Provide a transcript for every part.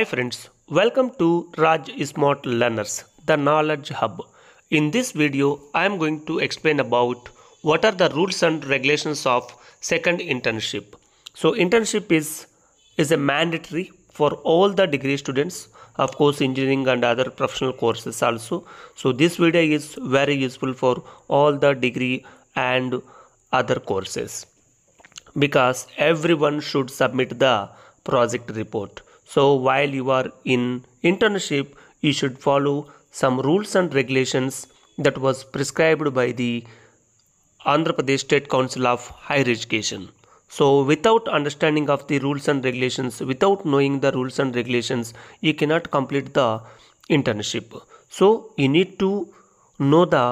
Hi friends, welcome to Raj Smart Learners, the Knowledge Hub. In this video, I am going to explain about what are the rules and regulations of second internship. So internship is is a mandatory for all the degree students, of course engineering and other professional courses also. So this video is very useful for all the degree and other courses because everyone should submit the project report so while you are in internship you should follow some rules and regulations that was prescribed by the andhra pradesh state council of higher education. So without understanding of the rules and regulations without knowing the rules and regulations you cannot complete the internship. So you need to know the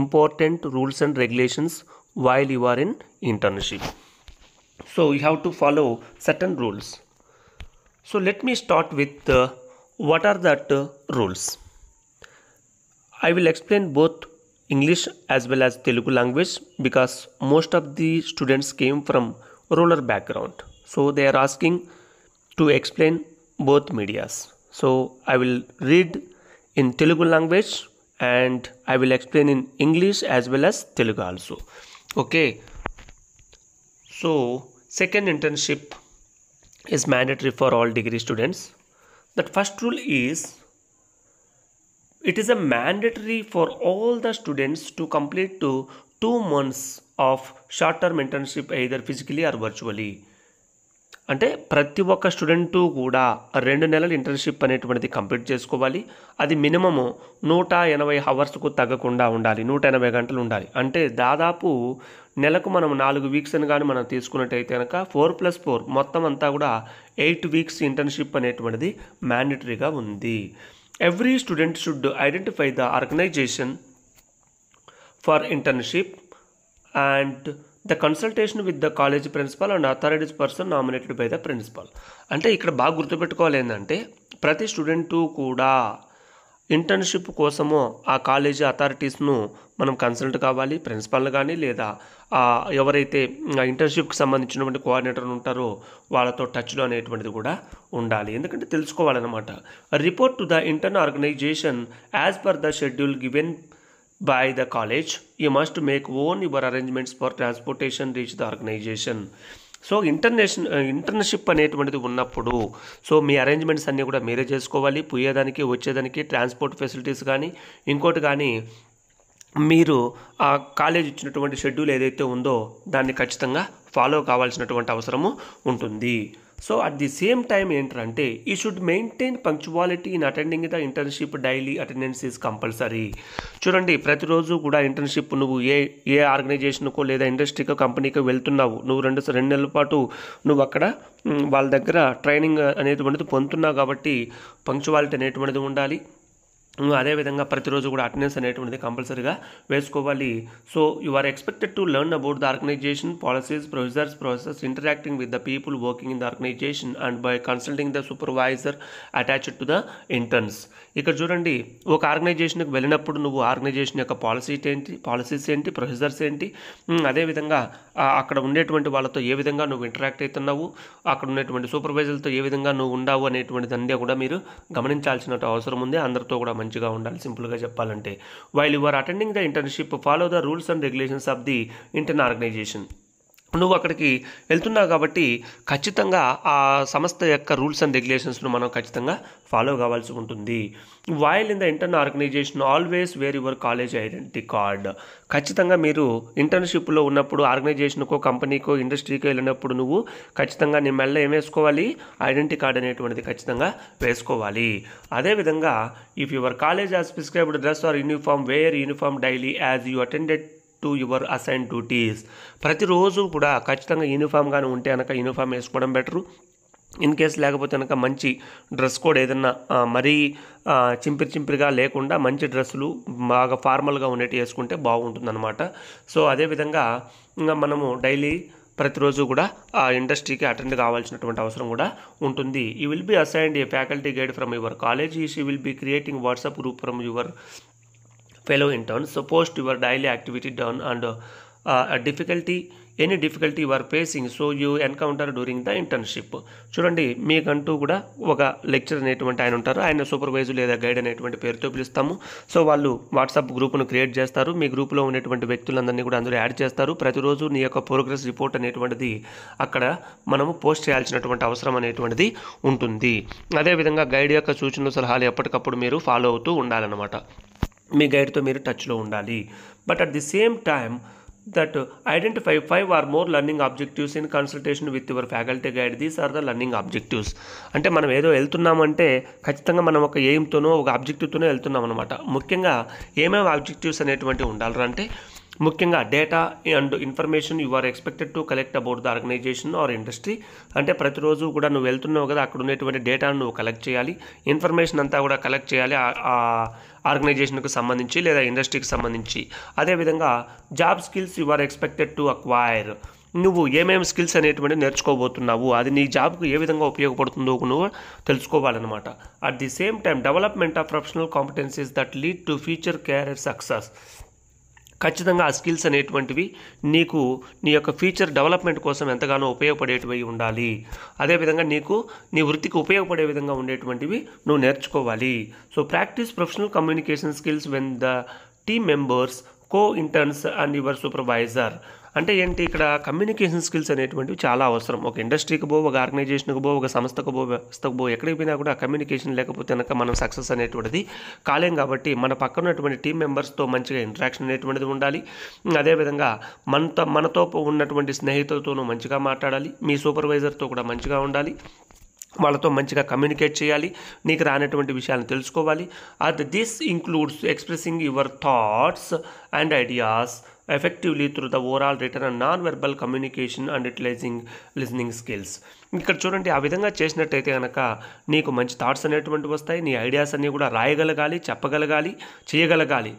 important rules and regulations while you are in internship. So you have to follow certain rules so let me start with uh, what are that uh, rules? I will explain both english as well as telugu language because most of the students came from rural background. So they are asking to explain both medias. So i will read in telugu language and i will explain in english as well as telugu also. Okay. So second internship is mandatory for all degree students. That first rule is it is a mandatory for all the students to complete to two months of short term internship either physically or virtually అంటే ప్రతి ఒక్క student కూడా రెండు నెలల internship అనేటువంటిది complete చేసుకోవాలి. అది minimum నూట ఎనభై హవర్స్కు తగ్గకుండా ఉండాలి. నూట ఎనభై గంటలు ఉండాలి. అంటే దాదాపు నెలకు మనం నాలుగు వీక్స్ అని కానీ మనం తీసుకున్నట్టయితే కనుక ఫోర్ ప్లస్ ఫోర్ మొత్తం అంతా కూడా ఎయిట్ వీక్స్ ఇంటర్న్షిప్ అనేటువంటిది మ్యాండటరీగా ఉంది. Every student should identify the organisation for internship and the consultation with the college principal and authorities person nominated by the principal. అంటే ఇక్కడ బాగా గుర్తుపెట్టుకోవాలి ఏంటంటే ప్రతి స్టూడెంటు కూడా ఇంటర్న్షిప్ కోసము ఆ కాలేజీ అథారిటీస్ను మనం కన్సల్ట్ కావాలి ప్రిన్సిపల్ని కానీ లేదా ఎవరైతే ఇంటర్న్షిప్కి సంబంధించినటువంటి కోఆర్డినేటర్ ఉంటారో వాళ్ళతో టచ్లో అనేటువంటిది కూడా ఉండాలి. ఎందుకంటే తెలుసుకోవాలన్నమాట. Report to the intern organisation as per the schedule given by the college you must make own your arrangements for transportation reach the organization. So ఇంటర్నేషన్ internship అనేటువంటిది ఉన్నప్పుడు సో మీ అరేంజ్మెంట్స్ అన్నీ కూడా మీరే చేసుకోవాలి. పోయేదానికి వచ్చేదానికి ట్రాన్స్పోర్ట్ ఫెసిలిటీస్ కానీ ఇంకోటి కానీ మీరు ఆ కాలేజ్ ఇచ్చినటువంటి షెడ్యూల్ ఏదైతే ఉందో దాన్ని ఖచ్చితంగా ఫాలో కావాల్సినటువంటి అవసరము ఉంటుంది. So at the same time ఏంటంటే he should maintain punctuality in attending the internship daily attendance is compulsory చూడండి ప్రతిరోజు కూడా ఇంటర్న్షిప్ నువ్వు ఏ ఏ ఆర్గనైజేషన్కో లేదా ఇండస్ట్రీకో కంపెనీకో వెళ్తున్నావు. నువ్వు రెండు రెండు నెలల పాటు నువ్వు అక్కడ వాళ్ళ దగ్గర ట్రైనింగ్ అనేటువంటిది పొందుతున్నావు కాబట్టి పంక్చువాలిటీ అనేటువంటిది ఉండాలి. అదేవిధంగా ప్రతిరోజు కూడా అటెండెన్స్ అనేటువంటిది కంపల్సరీగా వేసుకోవాలి. So you are expected to learn about the organisation policies procedures process interacting with the people working in the organisation and by consulting the supervisor attached to the interns ఇక్కడ చూడండి ఒక ఆర్గనైజేషన్కి వెళ్ళినప్పుడు నువ్వు ఆర్గనైజేషన్ యొక్క policy ఏంటి policies ఏంటి procedures ఏంటి? అదేవిధంగా అక్కడ ఉండేటువంటి వాళ్ళతో ఏ విధంగా నువ్వు ఇంటరాక్ట్ అవుతున్నావు? అక్కడ ఉన్నటువంటి సూపర్వైజర్తో ఏ విధంగా నువ్వు ఉండావు అనేటువంటిది అన్నీ కూడా మీరు గమనించాల్సిన అవసరం ఉంది. అందరితో కూడా మంచిగా ఉండాలి సింపుల్గా చెప్పాలంటే. While you are attending the internship follow the rules and regulations of the intern organisation నువ్వు అక్కడికి వెళ్తున్నావు కాబట్టి ఖచ్చితంగా ఆ సంస్థ యొక్క రూల్స్ అండ్ రెగ్యులేషన్స్ను మనం ఖచ్చితంగా ఫాలో కావాల్సి ఉంటుంది. While in the intern organisation always wear your college identity card ఖచ్చితంగా మీరు ఇంటర్న్షిప్లో ఉన్నప్పుడు ఆర్గనైజేషన్కో కంపెనీకో ఇండస్ట్రీకో వెళ్ళినప్పుడు నువ్వు ఖచ్చితంగా నీ మెల్ల ఏం వేసుకోవాలి? ఐడెంటిటీ కార్డ్ అనేటువంటిది ఖచ్చితంగా వేసుకోవాలి. అదేవిధంగా if your college as prescribed dress or uniform wear uniform daily as you attended to your assign duties ప్రతిరోజు కూడా ఖచ్చితంగా యూనిఫామ్గానే ఉంటే కనుక యూనిఫామ్ వేసుకోవడం బెటరు ఇన్ కేస్ లేకపోతే కనుక మంచి డ్రెస్ కోడ్ ఏదన్నా మరీ చింపిరి చింపిరిగా లేకుండా మంచి డ్రెస్సులు బాగా ఫార్మల్గా ఉండేటి వేసుకుంటే బాగుంటుందన్నమాట. సో అదేవిధంగా ఇంకా మనము డైలీ ప్రతిరోజు కూడా ఆ ఇండస్ట్రీకి అటెండ్ కావాల్సినటువంటి అవసరం కూడా ఉంటుంది. He will be assigned a faculty guide from your college he she will be creating WhatsApp group from your fellow interns suppose your daily activity done and uh, a difficulty any difficulty you are facing so you encounter during the internship చూడండి మీకంటూ కూడా ఒక lecture అనేటువంటి ఆయన ఉంటారు. ఆయన supervisor లేదా guide అనేటువంటి పేరుతో పిలుస్తాము. సో వాళ్ళు వాట్సాప్ గ్రూప్ను క్రియేట్ చేస్తారు. మీ గ్రూప్లో ఉన్నటువంటి వ్యక్తులందరినీ కూడా అందరూ యాడ్ చేస్తారు. ప్రతిరోజు నీ యొక్క ప్రోగ్రెస్ రిపోర్ట్ అనేటువంటిది అక్కడ మనము పోస్ట్ చేయాల్సినటువంటి అవసరం అనేటువంటిది ఉంటుంది. అదేవిధంగా గైడ్ యొక్క సూచనలు సలహాలు ఎప్పటికప్పుడు మీరు ఫాలో అవుతూ ఉండాలన్నమాట. మీ గైడ్తో మీరు టచ్లో ఉండాలి. But at the same time that identify five or more learning objectives in consultation with your faculty guide. These are the learning objectives. అంటే మనం ఏదో వెళ్తున్నామంటే ఖచ్చితంగా మనం ఒక ఎయిమ్తోనో ఒక ఆబ్జెక్టివ్తోనో వెళ్తున్నాం అనమాట ముఖ్యంగా ఏమేమి ఆబ్జెక్టివ్స్ అనేటువంటివి ఉండాలి అంటే ముఖ్యంగా data and information you are expected to collect about the organisation or industry. అంటే ప్రతిరోజు కూడా నువ్వు వెళ్తున్నావు కదా అక్కడ ఉన్నటువంటి డేటాను నువ్వు కలెక్ట్ చేయాలి. ఇన్ఫర్మేషన్ అంతా కూడా కలెక్ట్ చేయాలి ఆ- సంబంధించి లేదా ఇండస్ట్రీకి సంబంధించి. అదేవిధంగా job skills you are expected to acquire. నువ్వు ఏమేమి స్కిల్స్ అనేటువంటి నేర్చుకోబోతున్నావు అది నీ జాబ్కు ఏ విధంగా ఉపయోగపడుతుందో నువ్వు తెలుసుకోవాలన్నమాట. At the same time development of professional competencies that lead to future career success ఖచ్చితంగా ఆ స్కిల్స్ అనేటువంటివి నీకు నీ యొక్క ఫ్యూచర్ డెవలప్మెంట్ కోసం ఎంతగానో ఉపయోగపడేటివి ఉండాలి. అదేవిధంగా నీకు నీ వృత్తికి ఉపయోగపడే విధంగా ఉండేటువంటివి నువ్వు నేర్చుకోవాలి. So practice professional communication skills when the team members co interns and your supervisor. అంటే ఏంటి ఇక్కడ కమ్యూనికేషన్ స్కిల్స్ అనేటువంటివి చాలా అవసరం. ఒక ఇండస్ట్రీకి పో ఒక ఆర్గనైజేషన్కి పో ఒక సంస్థకు పో వ్యవస్థకు పో ఎక్కడికి పోయినా కూడా కమ్యూనికేషన్ లేకపోతే కనుక మనం సక్సెస్ అనేటువంటిది కాలేం కాబట్టి మన పక్కన ఉన్నటువంటి టీం మెంబర్స్తో మంచిగా ఇంటరాక్షన్ అనేటువంటిది ఉండాలి. అదేవిధంగా మనతో మనతో ఉన్నటువంటి స్నేహితులతోనూ మంచిగా మాట్లాడాలి. మీ సూపర్వైజర్తో కూడా మంచిగా ఉండాలి. వాళ్ళతో మంచిగా కమ్యూనికేట్ చేయాలి. నీకు రానటువంటి విషయాలను తెలుసుకోవాలి. At this includes expressing your thoughts and ideas effectively through the overall written and non verbal communication and utilising listening skills ఇక్కడ చూడండి ఆ విధంగా చేసినట్టయితే కనుక నీకు మంచి థాట్స్ అనేటువంటి వస్తాయి నీ ఐడియాస్ అన్నీ కూడా రాయగలగాలి చెప్పగలగాలి చేయగలగాలి.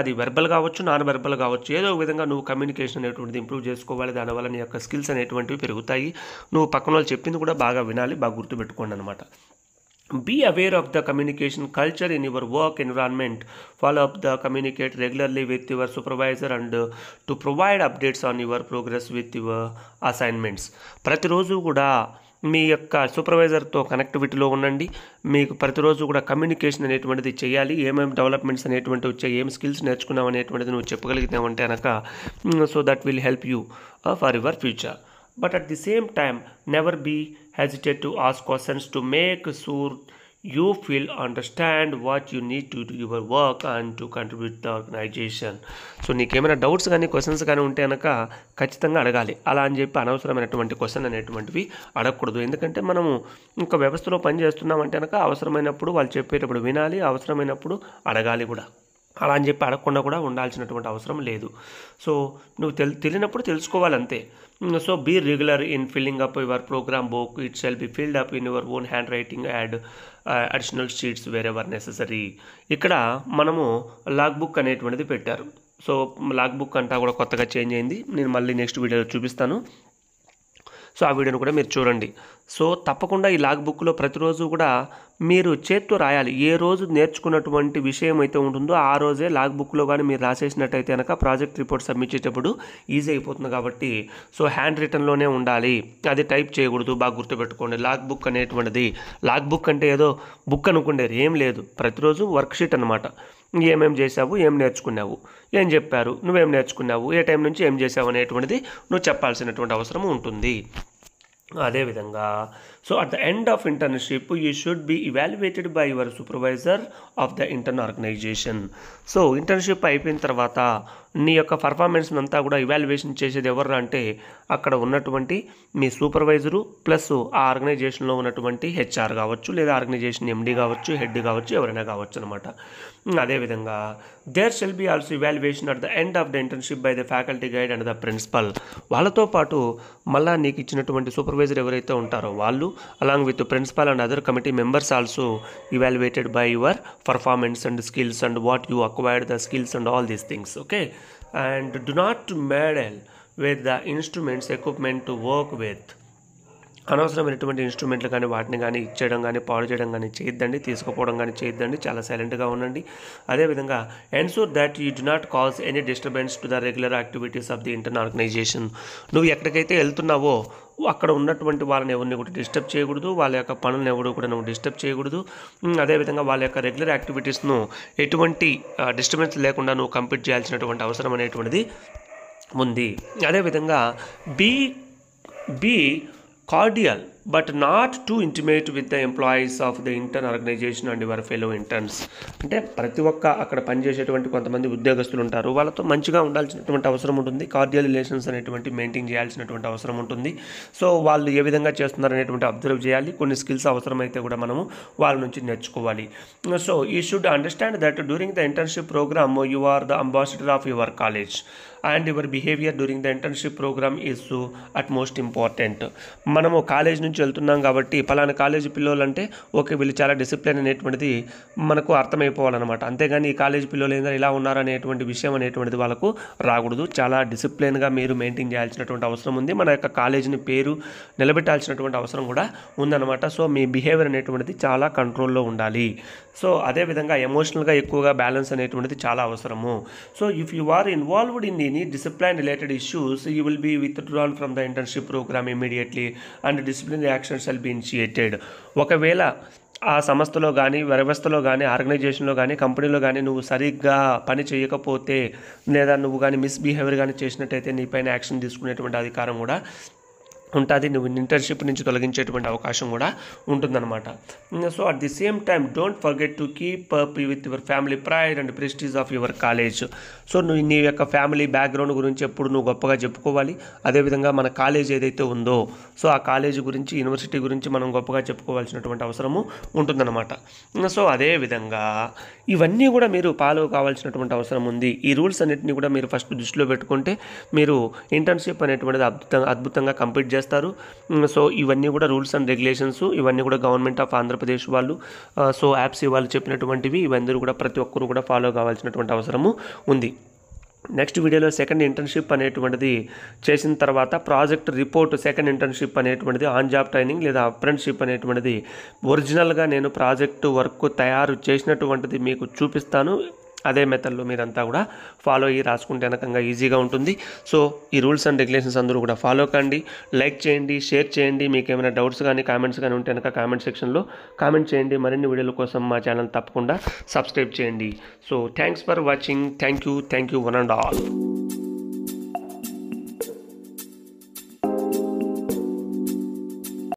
అది వెర్బల్ కావచ్చు నాన్ వెర్బల్ కావచ్చు. ఏదో ఒక విధంగా నువ్వు కమ్యూనికేషన్ అనేటువంటిది ఇంప్రూవ్ చేసుకోవాలి దానివల్ల నీ యొక్క స్కిల్స్ అనేటువంటివి పెరుగుతాయి. నువ్వు పక్కన వాళ్ళు చెప్పింది కూడా బాగా వినాలి బాగా గుర్తుపెట్టుకోండి అనమాట be aware of the communication culture in your work environment follow up the communicate regularly with your supervisor and uh, to provide updates on your progress with your assignments ప్రతిరోజు కూడా మీ యొక్క సూపర్వైజర్తో కనెక్టివిటీలో ఉండండి మీకు ప్రతిరోజు కూడా కమ్యూనికేషన్ అనేటువంటిది చేయాలి ఏమేమి డెవలప్మెంట్స్ అనేటువంటి వచ్చాయి ఏం స్కిల్స్ నేర్చుకున్నావు అనేటువంటిది నువ్వు చెప్పగలిగినావంటే కనుక so that will help you for your future but at the same time never be hesitate to ask questions to make sure you feel understand what you need to do your work and to contribute the organization. So నీకేమైనా doubts కానీ questions కానీ ఉంటే కనుక ఖచ్చితంగా అడగాలి. అలా అని చెప్పి అనవసరమైనటువంటి క్వశ్చన్ అనేటువంటివి అడగకూడదు. ఎందుకంటే మనము ఇంకా వ్యవస్థలో పనిచేస్తున్నామంటే కనుక అవసరమైనప్పుడు వాళ్ళు చెప్పేటప్పుడు వినాలి అవసరమైనప్పుడు అడగాలి కూడా. అలా అని చెప్పి అడగకుండా కూడా ఉండాల్సినటువంటి అవసరం లేదు. సో నువ్వు తెలి తెలియనప్పుడు తెలుసుకోవాలంతే. So be regular in filling up your programme book it shell be filled up in your own handwriting add additional sheets wherever necessary ఇక్కడ మనము లాగ్ బుక్ అనేటువంటిది పెట్టారు. సో లాగ్ బుక్ అంతా కూడా కొత్తగా చేంజ్ అయింది. నేను మళ్ళీ నెక్స్ట్ వీడియోలో చూపిస్తాను. సో ఆ వీడియోని కూడా మీరు చూడండి. సో తప్పకుండా ఈ లాగ్ బుక్లో ప్రతిరోజు కూడా మీరు చేత్తో రాయాలి. ఏ రోజు నేర్చుకున్నటువంటి విషయం అయితే ఉంటుందో ఆ రోజే లాగ్ బుక్లో కానీ మీరు రాసేసినట్టయితే కనుక ప్రాజెక్ట్ రిపోర్ట్ సబ్మిట్ చేసేటప్పుడు ఈజీ అయిపోతుంది కాబట్టి సో హ్యాండ్ రిటర్న్లోనే ఉండాలి. అది టైప్ చేయకూడదు. బాగా గుర్తుపెట్టుకోండి. లాగ్ బుక్ అనేటువంటిది. లాగ్ బుక్ అంటే ఏదో బుక్ అనుకుండేది. ఏం లేదు. ప్రతిరోజు వర్క్షీట్ అనమాట ఏమేం చేసావు ఏం నేర్చుకున్నావు? ఏం చెప్పారు? నువ్వేం నేర్చుకున్నావు? ఏ టైం నుంచి ఏం చేసావు అనేటువంటిది నువ్వు చెప్పాల్సినటువంటి అవసరం ఉంటుంది. అదేవిధంగా so at the end of internship you should be evaluated by your supervisor of the intern organisation so internship అయిపోయిన తర్వాత నీ యొక్క పర్ఫార్మెన్స్ అంతా కూడా ఇవాల్యుయేషన్ చేసేది ఎవరు అంటే అక్కడ ఉన్నటువంటి మీ సూపర్వైజరు ప్లస్ ఆ ఆర్గనైజేషన్లో ఉన్నటువంటి హెచ్ఆర్ కావచ్చు లేదా ఆర్గనైజేషన్ ఎండి కావచ్చు హెడ్ కావచ్చు ఎవరైనా కావచ్చు అనమాట అదేవిధంగా there shall be also evaluation at the end of the internship by the faculty guide and the principal వాళ్ళతో పాటు మళ్ళా నీకు ఇచ్చినటువంటి సూపర్వైజర్ ఎవరైతే ఉంటారో వాళ్ళు along with the principal and other committee members also evaluated by your performance and skills and what you acquired the skills and all these things okay? And do not meddle with the instruments equipment to work with. అనవసరమైనటువంటి ఇన్స్ట్రుమెంట్లు కానీ వాటిని కానీ ఇచ్చేయడం కానీ పాడు చేయడం కానీ చేయొద్దండి తీసుకుపోవడం కానీ చేయొద్దండి చాలా సైలెంట్గా ఉండండి. అదేవిధంగా ensure that you do not cause any disturbance to the regular activities of the intern organisation నువ్వు ఎక్కడికైతే వెళ్తున్నావో అక్కడ ఉన్నటువంటి వాళ్ళని ఎవరిని కూడా డిస్టర్బ్ చేయకూడదు వాళ్ళ యొక్క పనులను ఎవరు కూడా నువ్వు డిస్టర్బ్ చేయకూడదు. అదేవిధంగా వాళ్ళ యొక్క రెగ్యులర్ యాక్టివిటీస్ను ఎటువంటి డిస్టర్బెన్స్ లేకుండా నువ్వు కంప్లీట్ చేయాల్సినటువంటి అవసరం అనేటువంటిది ఉంది. అదేవిధంగా be be cordial but not too intimate with the employees of the intern organisation and your fellow interns అంటే ప్రతి ఒక్క అక్కడ పనిచేసేటువంటి కొంతమంది ఉద్యోగస్తులు ఉంటారు. వాళ్ళతో మంచిగా ఉండాల్సినటువంటి అవసరం ఉంటుంది. కార్డియల్ రిలేషన్స్ అనేటువంటి మెయింటైన్ చేయాల్సినటువంటి అవసరం ఉంటుంది. సో వాళ్ళు ఏ విధంగా చేస్తున్నారు అనేటువంటి అబ్జర్వ్ చేయాలి. కొన్ని స్కిల్స్ అవసరమైతే కూడా మనము వాళ్ళ నుంచి నేర్చుకోవాలి. సో ఈ should understand that during the internship programme you are the ambassador of your college and your behaviour during the internship programme is at most important మనము కాలేజ్ నుంచి వెళ్తున్నాం కాబట్టి పలానా కాలేజ్ పిల్లలు అంటే ఓకే వీళ్ళు చాలా డిసిప్లిన్ అనేటువంటిది మనకు అర్థమైపోవాలన్నమాట. అంతేగాని ఈ కాలేజ్ పిల్లలు ఏంటంటే ఇలా ఉన్నారనేటువంటి విషయం అనేటువంటిది వాళ్ళకు రాకూడదు. చాలా డిసిప్లిన్గా మీరు మెయింటైన్ చేయాల్సినటువంటి అవసరం ఉంది. మన యొక్క కాలేజీని పేరు నిలబెట్టాల్సినటువంటి అవసరం కూడా ఉందన్నమాట. సో మీ బిహేవియర్ అనేటువంటిది చాలా కంట్రోల్లో ఉండాలి. సో అదేవిధంగా ఎమోషనల్గా ఎక్కువగా బ్యాలెన్స్ అనేటువంటిది చాలా అవసరము. So if you are involved in any discipline related issues you will be withdrawn from the internship programme immediately and discipline action shall be initiated ఒకవేళ ఆ సంస్థలో కానీ వ్యవస్థలో కానీ ఆర్గనైజేషన్లో కానీ కంపెనీలో కానీ నువ్వు సరిగ్గా పని చేయకపోతే లేదా నువ్వు కానీ మిస్బిహేవియర్ కానీ చేసినట్టయితే నీపైన యాక్షన్ తీసుకునేటువంటి అధికారం కూడా ఉంటుంది. నువ్వు ఇంటర్న్షిప్ నుంచి తొలగించేటువంటి అవకాశం కూడా ఉంటుందన్నమాట. So at the same time don't forget to keep up with your family pride and prestige of your college so నువ్వు నీ యొక్క ఫ్యామిలీ బ్యాక్గ్రౌండ్ గురించి ఎప్పుడు నువ్వు గొప్పగా చెప్పుకోవాలి. అదేవిధంగా మన కాలేజ్ ఏదైతే ఉందో సో ఆ కాలేజ్ గురించి యూనివర్సిటీ గురించి మనం గొప్పగా చెప్పుకోవాల్సినటువంటి అవసరము ఉంటుందన్నమాట. Mm, సో అదేవిధంగా ఇవన్నీ కూడా మీరు ఫాలో కావాల్సినటువంటి అవసరం ఉంది. ఈ రూల్స్ అన్నింటినీ కూడా మీరు ఫస్ట్ దృష్టిలో పెట్టుకుంటే మీరు ఇంటర్న్షిప్ అనేటువంటిది అద్భుతంగా అద్భుతంగా కంప్లీట్ చేస్తారు. చేస్తారు. సో ఇవన్నీ కూడా రూల్స్ అండ్ రెగ్యులేషన్స్ ఇవన్నీ కూడా గవర్నమెంట్ ఆఫ్ ఆంధ్రప్రదేశ్ వాళ్ళు సో యాప్స్ వాళ్ళు చెప్పినటువంటివి ఇవన్నీ కూడా ప్రతి ఒక్కరు కూడా ఫాలో కావాల్సినటువంటి అవసరము ఉంది. నెక్స్ట్ వీడియోలో సెకండ్ ఇంటర్న్షిప్ అనేటువంటిది చేసిన తర్వాత ప్రాజెక్ట్ రిపోర్ట్ సెకండ్ ఇంటర్న్షిప్ అనేటువంటిది ఆన్ జాబ్ ట్రైనింగ్ లేదా అప్రెంటిషిప్ అనేటువంటిది ఒరిజినల్గా నేను ప్రాజెక్ట్ వర్క్ తయారు చేసినటువంటిది మీకు చూపిస్తాను. అదే మెథడ్లో మీరంతా కూడా ఫాలో అయ్యి రాసుకుంటే వెనకంగా ఈజీగా ఉంటుంది. సో ఈ రూల్స్ అండ్ రెగ్యులేషన్స్ అందరూ కూడా ఫాలో కండి. లైక్ చేయండి షేర్ చేయండి. మీకు ఏమైనా డౌట్స్ కానీ కామెంట్స్ కానీ ఉంటే కనుక కామెంట్ సెక్షన్లో కామెంట్ చేయండి. మరిన్ని వీడియోల కోసం మా ఛానల్ తప్పకుండా సబ్స్క్రైబ్ చేయండి. So thanks for watching thank you thank you one and all